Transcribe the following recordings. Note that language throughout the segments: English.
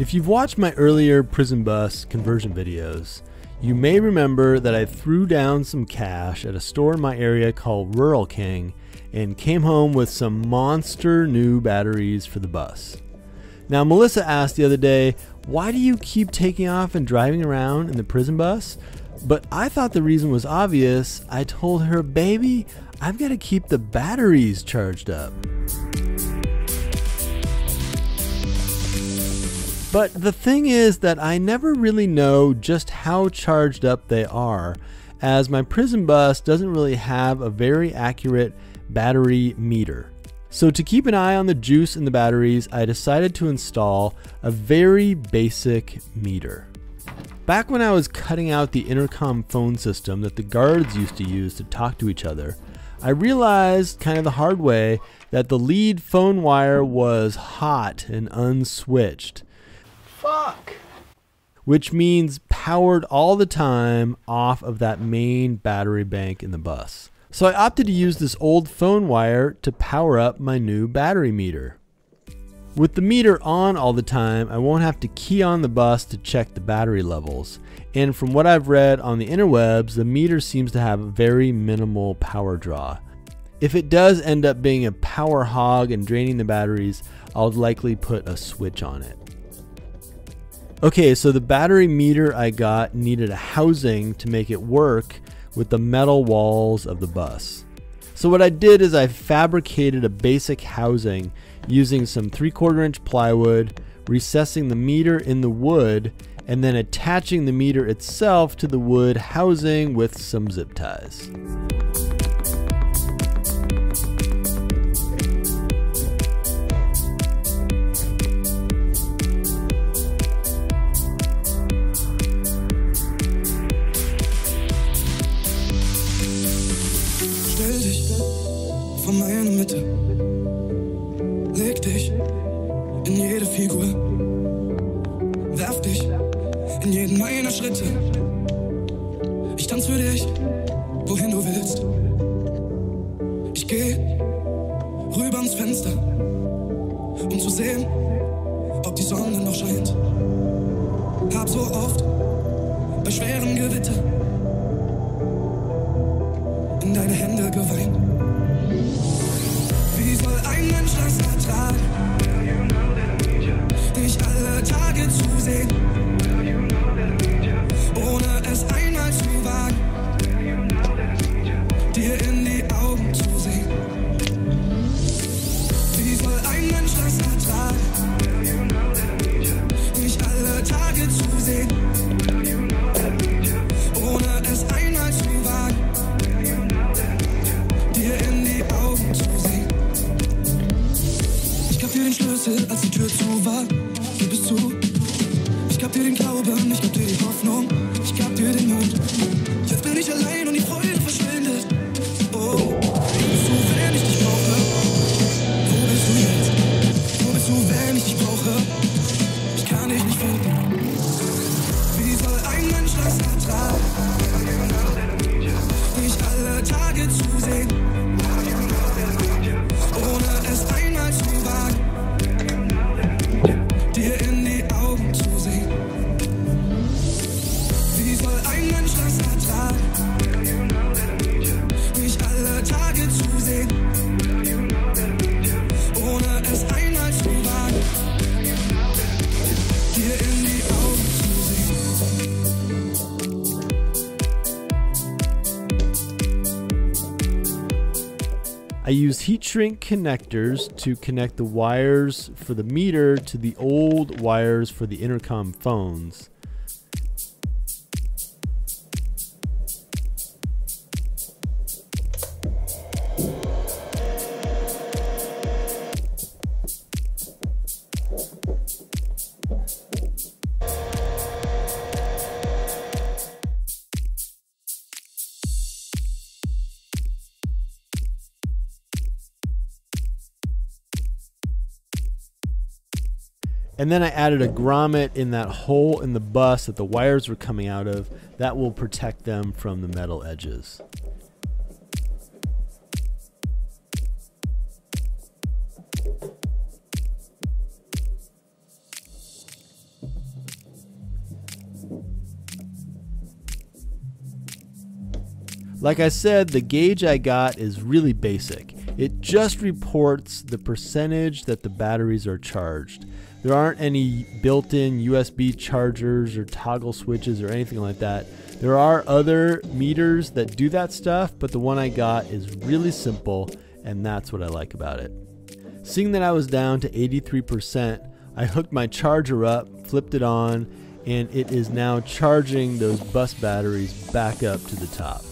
If you've watched my earlier prison bus conversion videos, you may remember that I threw down some cash at a store in my area called Rural King and came home with some monster new batteries for the bus. Now, Melissa asked the other day, Why do you keep taking off and driving around in the prison bus? But I thought the reason was obvious. I told her, Baby, I've got to keep the batteries charged up. But the thing is that I never really know just how charged up they are, as my prison bus doesn't really have a very accurate battery meter. So, to keep an eye on the juice in the batteries, I decided to install a very basic meter. Back when I was cutting out the intercom phone system that the guards used to use to talk to each other, I realized kind of the hard way that the lead phone wire was hot and unswitched. Fuck. Which means powered all the time off of that main battery bank in the bus. So I opted to use this old phone wire to power up my new battery meter. With the meter on all the time, I won't have to key on the bus to check the battery levels. And from what I've read on the interwebs, the meter seems to have very minimal power draw. If it does end up being a power hog and draining the batteries, I'll likely put a switch on it. Okay, so the battery meter I got needed a housing to make it work with the metal walls of the bus. So what I did is I fabricated a basic housing using some 3 quarter inch plywood, recessing the meter in the wood, and then attaching the meter itself to the wood housing with some zip ties. Figur. Werf dich in jeden meiner Schritte. Ich tanz für dich, wohin du willst. Ich geh rüber ans Fenster, um zu sehen, ob die Sonne noch scheint. Hab so oft bei schwerem Gewitter in deine Hände geweint. Wie soll ein Mensch das ertragen? Sehen, ohne es einmal zu wagen, dir in die Augen zu sehen. Wie soll ein Mensch das ertragen? Dich alle Tage zu sehen, ohne es einmal zu wagen, dir in die Augen zu sehen. Ich gab dir den Schlüssel, als die Tür zu war. Glauben, ich gab dir die Hoffnung. Ich gab dir den Mut. Jetzt bin ich allein und die Freude verschwindet. Oh, wo bist du, wenn ich dich brauche? Wo bist du jetzt? Wo bist du, wenn ich dich brauche? Ich kann dich nicht finden. Wie soll ein Mensch das ertragen? I used heat shrink connectors to connect the wires for the meter to the old wires for the intercom phones. And then I added a grommet in that hole in the bus that the wires were coming out of. That will protect them from the metal edges. Like I said, the gauge I got is really basic. It just reports the percentage that the batteries are charged. There aren't any built in USB chargers or toggle switches or anything like that. There are other meters that do that stuff, but the one I got is really simple, and that's what I like about it. Seeing that I was down to 83%, I hooked my charger up, flipped it on, and it is now charging those bus batteries back up to the top.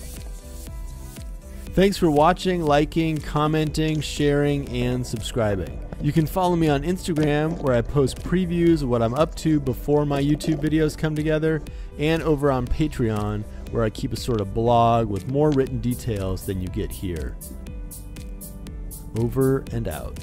Thanks for watching, liking, commenting, sharing, and subscribing. You can follow me on Instagram where I post previews of what I'm up to before my YouTube videos come together, and over on Patreon where I keep a sort of blog with more written details than you get here. Over and out.